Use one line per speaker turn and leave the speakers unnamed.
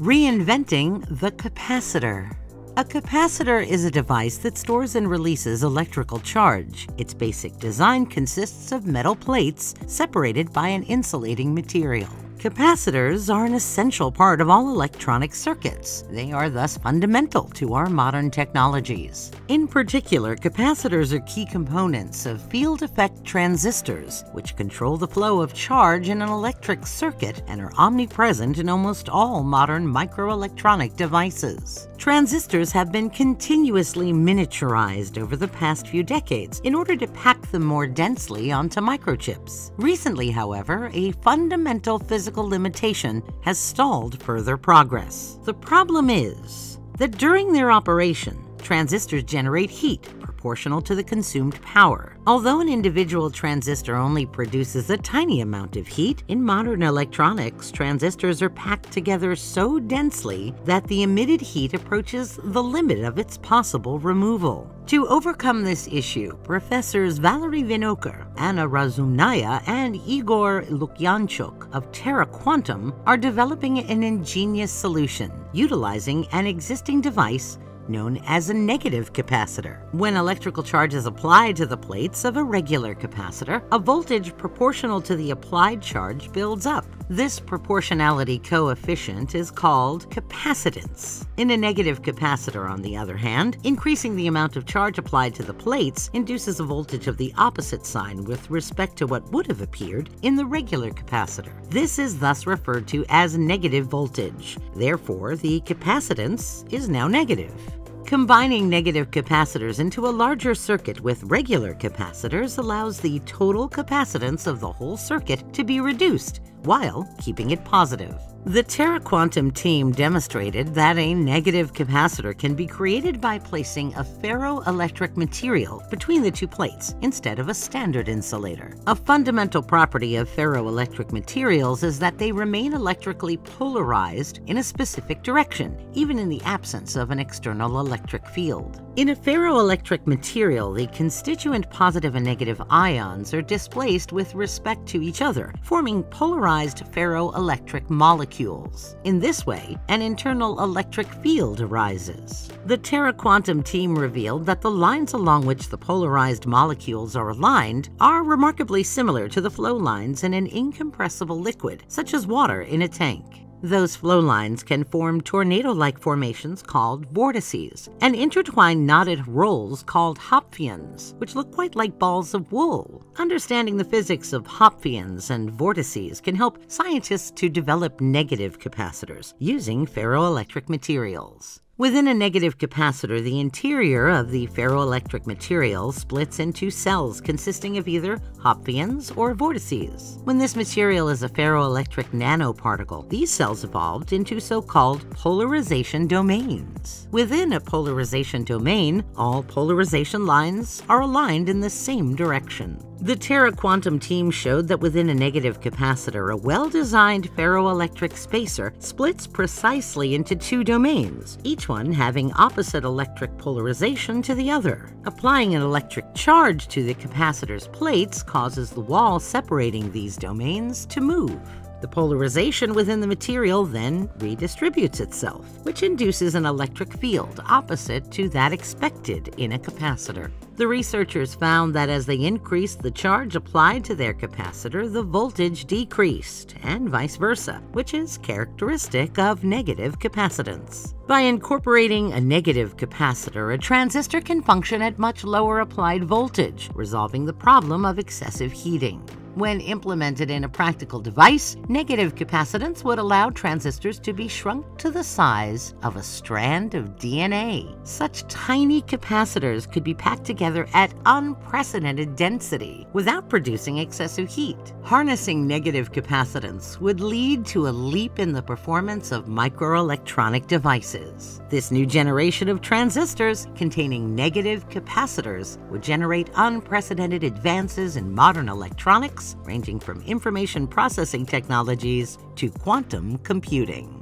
Reinventing the capacitor. A capacitor is a device that stores and releases electrical charge. Its basic design consists of metal plates separated by an insulating material. Capacitors are an essential part of all electronic circuits. They are thus fundamental to our modern technologies. In particular, capacitors are key components of field effect transistors, which control the flow of charge in an electric circuit and are omnipresent in almost all modern microelectronic devices. Transistors have been continuously miniaturized over the past few decades in order to pack them more densely onto microchips. Recently, however, a fundamental physical limitation has stalled further progress. The problem is that during their operation, transistors generate heat proportional to the consumed power. Although an individual transistor only produces a tiny amount of heat, in modern electronics, transistors are packed together so densely that the emitted heat approaches the limit of its possible removal. To overcome this issue, professors Valery Vinokur, Anna Razumnaya, and Igor Lukyanchuk of Terra Quantum are developing an ingenious solution utilizing an existing device known as a negative capacitor. When electrical charge is applied to the plates of a regular capacitor, a voltage proportional to the applied charge builds up. This proportionality coefficient is called capacitance. In a negative capacitor, on the other hand, increasing the amount of charge applied to the plates induces a voltage of the opposite sign with respect to what would have appeared in the regular capacitor. This is thus referred to as negative voltage. Therefore, the capacitance is now negative. Combining negative capacitors into a larger circuit with regular capacitors allows the total capacitance of the whole circuit to be reduced while keeping it positive. The Terra Quantum team demonstrated that a negative capacitor can be created by placing a ferroelectric material between the two plates instead of a standard insulator. A fundamental property of ferroelectric materials is that they remain electrically polarized in a specific direction, even in the absence of an external electric field. In a ferroelectric material, the constituent positive and negative ions are displaced with respect to each other, forming polarized ferroelectric molecules molecules. In this way, an internal electric field arises. The Terra Quantum team revealed that the lines along which the polarized molecules are aligned are remarkably similar to the flow lines in an incompressible liquid, such as water in a tank. Those flow lines can form tornado-like formations called vortices, and intertwine knotted rolls called Hopfians, which look quite like balls of wool. Understanding the physics of Hopfians and vortices can help scientists to develop negative capacitors using ferroelectric materials. Within a negative capacitor, the interior of the ferroelectric material splits into cells consisting of either Hopfians or vortices. When this material is a ferroelectric nanoparticle, these cells evolved into so-called polarization domains. Within a polarization domain, all polarization lines are aligned in the same direction. The Terra Quantum team showed that within a negative capacitor, a well-designed ferroelectric spacer splits precisely into two domains, each one having opposite electric polarization to the other. Applying an electric charge to the capacitor's plates causes the wall separating these domains to move. The polarization within the material then redistributes itself, which induces an electric field opposite to that expected in a capacitor. The researchers found that as they increased the charge applied to their capacitor, the voltage decreased, and vice versa, which is characteristic of negative capacitance. By incorporating a negative capacitor, a transistor can function at much lower applied voltage, resolving the problem of excessive heating. When implemented in a practical device, negative capacitance would allow transistors to be shrunk to the size of a strand of DNA. Such tiny capacitors could be packed together at unprecedented density without producing excessive heat. Harnessing negative capacitance would lead to a leap in the performance of microelectronic devices. This new generation of transistors containing negative capacitors would generate unprecedented advances in modern electronics ranging from information processing technologies to quantum computing.